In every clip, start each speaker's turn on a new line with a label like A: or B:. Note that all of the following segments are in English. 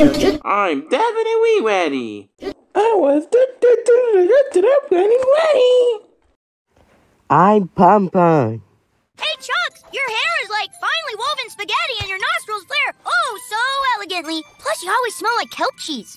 A: I'm definitely ready.
B: I was getting ready.
C: I'm Pum Pum.
D: Hey, Chucks, your hair is like finely woven spaghetti and your nostrils flare oh so elegantly. Plus, you always smell like kelp cheese.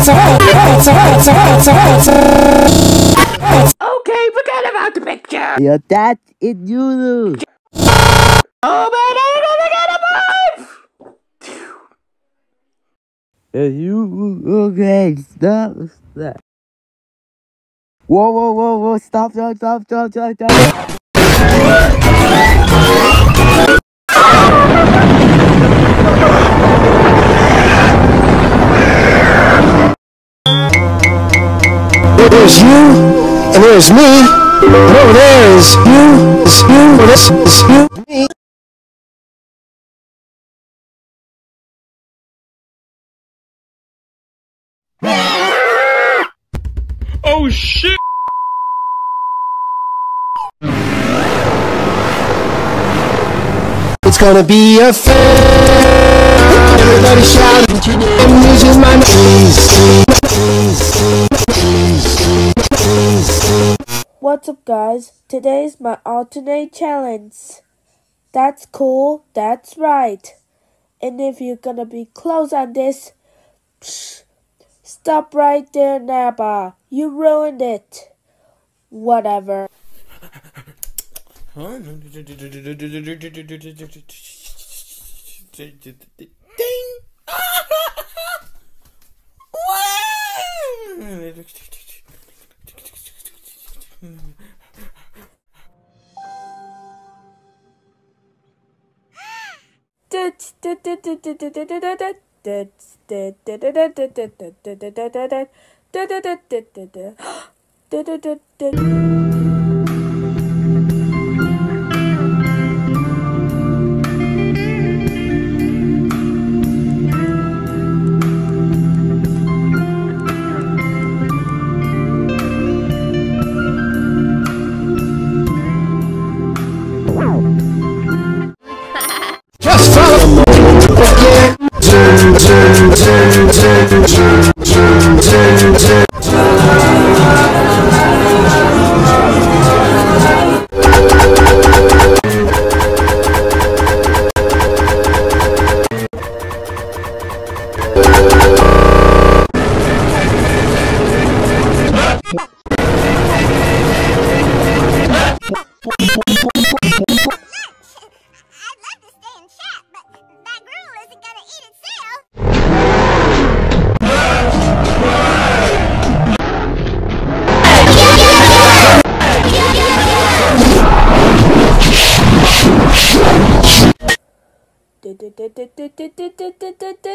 A: Okay, forget about the picture.
C: Your dad in Yulu.
A: Oh, man, I'm gonna get a wife!
C: Are you okay? Stop. Stop. Whoa, whoa, whoa, whoa! Stop, stop, stop, stop, stop, stop.
B: There's you, and there's me, and over there is you, is you, and this is you, me.
E: Oh shit!
B: It's gonna be a fair. Everybody shout and use my
F: What's up, guys? Today's my alternate challenge. That's cool, that's right. And if you're gonna be close on this, psh, stop right there, Naba. You ruined it. Whatever.
E: Ding!
D: stay and chat, but that girl isn't
F: Ah!